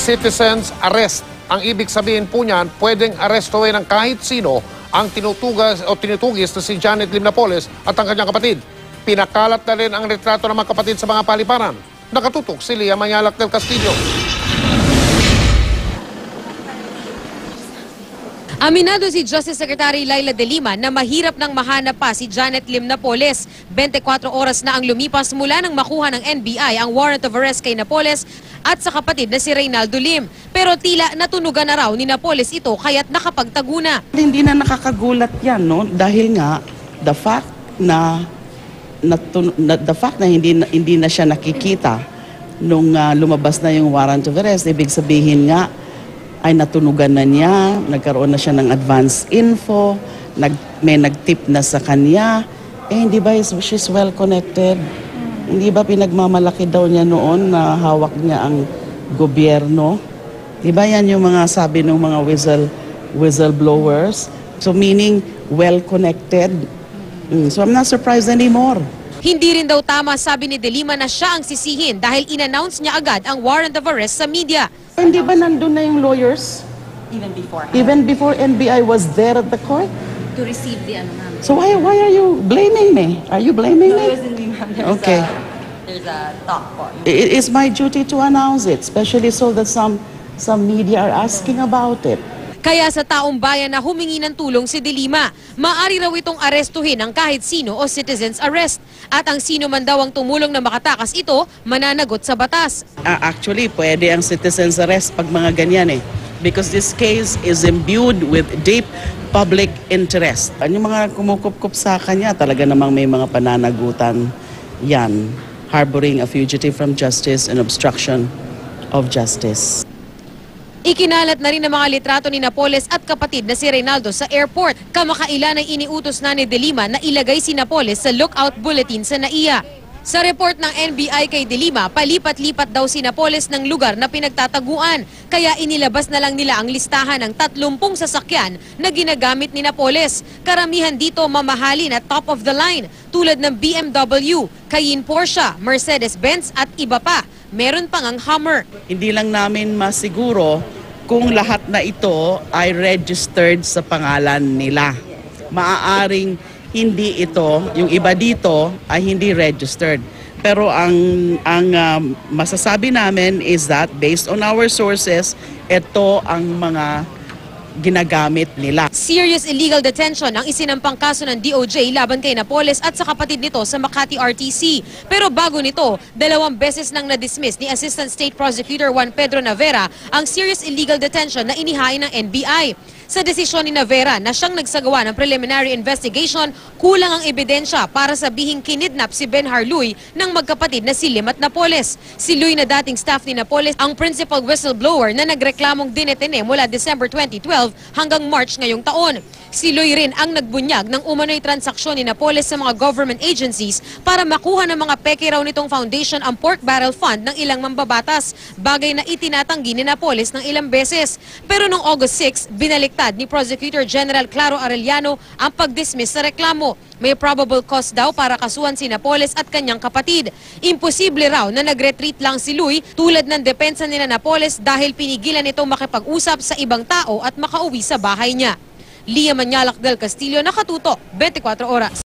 citizens arrest. Ang ibig sabihin po niyan, pwedeng arestuhin ng kahit sino ang tinutugas o tinutugis na si Janet Limnapoles at ang kanyang kapatid. Pinakalat na rin ang retrato ng mga kapatid sa mga paliparan. Nakatutok si Lia Manyalak del Castillo. Aminado si Justice Secretary Laila De Lima na mahirap nang mahanap pa si Janet Lim Napoles. 24 oras na ang lumipas mula nang makuha ng NBI ang warrant of arrest kay Napoles at sa kapatid na si Reynaldo Lim. Pero tila natunugan na raw ni Napoles ito kaya't nakapagtago na. Hindi na nakakagulat yan, no? Dahil nga, the fact na, na the fact na hindi, hindi na siya nakikita nung ah, lumabas na yung warrant of arrest, ibig sabihin nga, ay natunugan na niya, nagkaroon na siya ng advance info, nag, may nagtip na sa kanya. Eh, hindi ba she's well connected? Hindi ba pinagmamalaki daw niya noon na hawak niya ang gobyerno? Di yan yung mga sabi ng mga whistle, whistleblowers? So meaning well-connected. Mm, So I'm not surprised anymore. Hindi rin daw tama sabi ni De Lima na siya ang sisihin dahil inannounce niya agad ang warrant of arrest sa media. Hindi ba nandun na yung lawyers? even before Even before NBI was there at the court? to receive the ano ma'am. So why, why are you blaming me? Are you blaming No, it me? wasn't me ma'am. There's Okay. a, there's a talk po. It is my duty to announce it, especially so that some, some media are asking about it. Kaya sa taong bayan na humingi ng tulong si De Lima, maari raw itong arestuhin ng kahit sino o citizen's arrest. At ang sino man daw ang tumulong na makatakas ito, mananagot sa batas. Ah, actually, pwede ang citizen's arrest pag mga ganyan eh. Because this case is imbued with deep public interest. Ano yung mga kumukup-kup sa kanya, talaga namang may mga pananagutan yan. Harboring a fugitive from justice and obstruction of justice. Ikinalat na rin ng mga litrato ni Napoles at kapatid na si Reynaldo sa airport. Kamakailan ay iniutos na ni De Lima na ilagay si Napoles sa lookout bulletin sa NAIA. Sa report ng NBI kay De Lima, palipat-lipat daw si Napoles ng lugar na pinagtataguan. Kaya inilabas na lang nila ang listahan ng 30 sasakyan na ginagamit ni Napoles. Karamihan dito mamahalin at top of the line tulad ng BMW, Cayenne Porsche, Mercedes-Benz at iba pa. Meron pang ang Hummer. Hindi lang namin masiguro kung lahat na ito ay registered sa pangalan nila. Maaaring hindi ito, yung iba dito ay hindi registered. Pero ang ang um, masasabi namin is that based on our sources, ito ang mga ginagamit nila. Serious illegal detention ang isinampang kaso ng DOJ laban kay Napoles at sa kapatid nito sa Makati RTC. Pero bago nito, dalawang beses nang na-dismiss ni Assistant State Prosecutor Juan Pedro Navera ang serious illegal detention na inihain ng NBI. Sa desisyon ni Navera na siyang nagsagawa ng preliminary investigation, kulang ang ebidensya para sabihing kinidnap si Ben Harluy ng magkapatid na si Lim at Napoles. Si Luy na dating staff ni Napoles ang principal whistleblower na nagreklamong dinetene mula December 2012 hanggang March ngayong taon. Si Luy rin ang nagbunyag ng umano'y transaksyon ni Napoles sa mga government agencies para makuha ng mga peke raw nitong foundation ang pork barrel fund ng ilang mambabatas, bagay na itinatanggi ni Napoles ng ilang beses. Pero noong August 6, binaliktad ni Prosecutor General Claro Arellano ang pag-dismiss sa reklamo. May probable cause daw para kasuhan si Napoles at kanyang kapatid. Imposible raw na nag-retreat lang si Luy tulad ng depensa ni Napoles dahil pinigilan itong makipag-usap sa ibang tao at makauwi sa bahay niya. Lia Manyalak del Castillo, Nakatuto, 24 Oras.